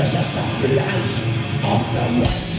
is the flight of the Mercury.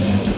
No